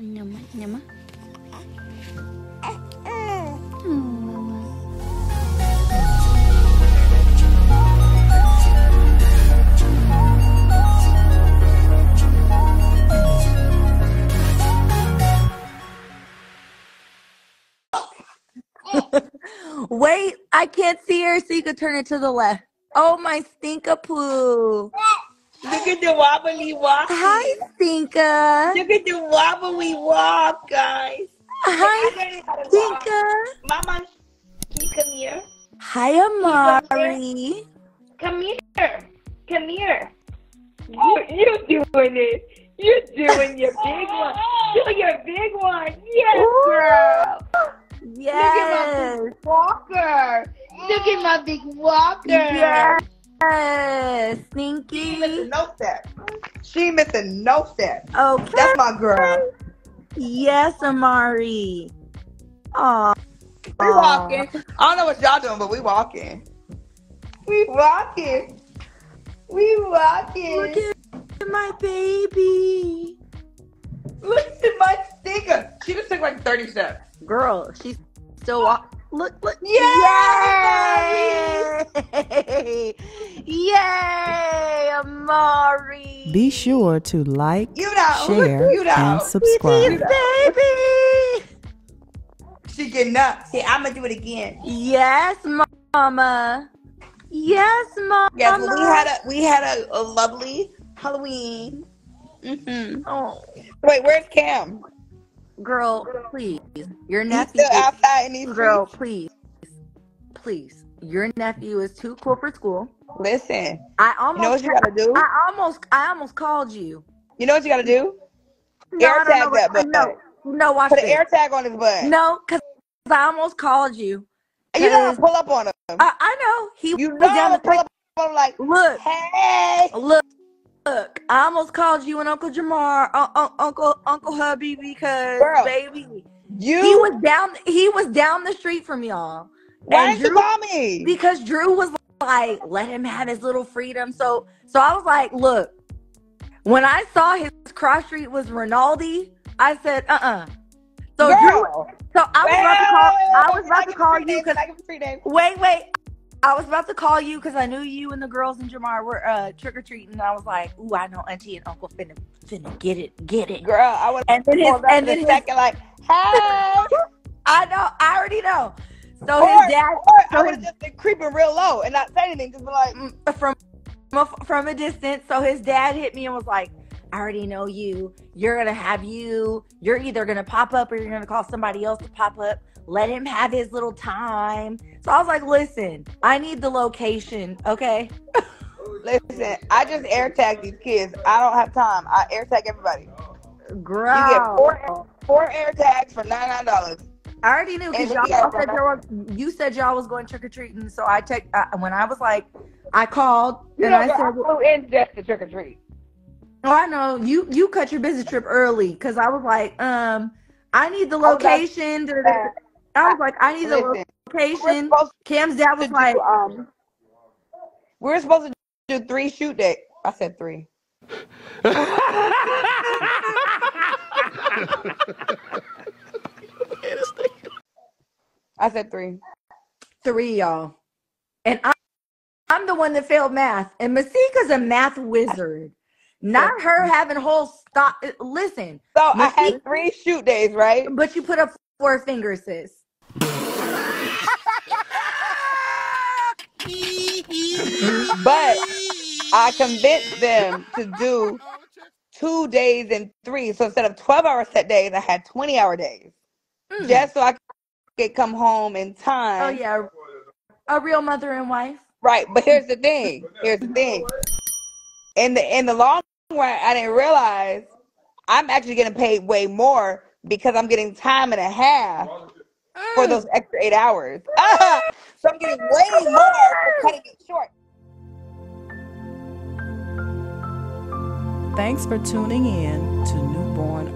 Nyama, nyama. Wait, I can't see her, so you could turn it to the left. Oh, my stinkapoo. Look at the wobbly walk. Hi, Stinka. Look at the wobbly walk, guys. Hi, I learned how to walk. Stinka. Mama, can you come here? Hi, Amari. Come here. Come here. You, you're doing it. You're doing your big one. Do your big one. Yes, girl. Yes. Look at my big walker. Look at my big walker. Yes. She Stinky. missing no step. She missing no step. Okay. That's my girl. Yes, Amari. Aw. We walking. I don't know what y'all doing, but we walking. We walking. We walking. Look at my baby. Look at my sticker. She just took like 30 steps. Girl, she's still walk. Look, look. Yay! Yay! Yay, Amari. Be sure to like, You know. share, You know. and subscribe. Baby, baby. She getting up. See, I'm gonna do it again. Yes, mama. Yes, mama. Yes, well, we had a we had a, a lovely Halloween. hmm Oh, Wait, where's Cam? Girl, please. Your He's nephew. still outside these Girl, please. Please. Your nephew is too cool for school. Listen, I almost you know what you gotta do? I almost I almost called you. You know what you gotta do? No, Air tag that butt. No, no, watch Put an air tag on his butt. No, because I almost called you. you know how to 'cause- pull up on him. I, I know. He you know down the pull up on him like, Look, hey. look, look. I almost called you and Uncle Jamar, uh, uh, Uncle Uncle Hubby, because Girl. baby, You he was down. He was down the street from y'all. why and didn't you Drew- call me? because Drew was like, let him have his little freedom. So, so I was like, look, when I saw his cross street was Rinaldi, I said, uh, uh So Drew, so I was about to call. I was about to call you because I give a free name? wait, wait. I was about to call you because I knew you and the girls in Jamar were uh, trick or treating. And I was like, ooh, I know Auntie and Uncle finna finna get it, get it. Girl, I would And then his, and then his, second like, hey. I know, I already know. So or, his dad, or I so would have just been creeping real low and not saying anything, just be like, Mm, from from a distance. So his dad hit me and was like, "I already know you. You're gonna have you. You're either gonna pop up or you're gonna call somebody else to pop up. Let him have his little time." So I was like, "Listen, I need the location, okay?" listen, I just air tag these kids. I don't have time. I air tag everybody. Girl, You get four four air tags for ninety nine dollars. I already knew because y'all, y'all said y'all you said y'all was going trick or treating. So I checked uh, when I was like, I called You and know, I said, I flew in just to trick or treat. Oh, I know you. You cut your business trip early because I was like, um, I need the location. da- I was like, I need the Listen, we're location. Cam's dad was do like, um, we're supposed to do three shoot day. I said three. I said three. three, y'all, and I'm, I'm the one that failed math, and Masika's a math wizard. Not her having whole stop. Listen, So I had three shoot days, right? but you put up four fingers, sis. But I convinced them to do two days and three. So instead of 12 hour set days, I had 20 hour days. Mm. Just so I could come home in time. Oh yeah, a real mother and wife. Right. But here's the thing. Here's the thing. In the in the long run, I didn't realize I'm actually getting paid way more because I'm getting time and a half for those extra eight hours. so I'm getting way more for cutting it short. Thanks for tuning in to Newborn Arrival.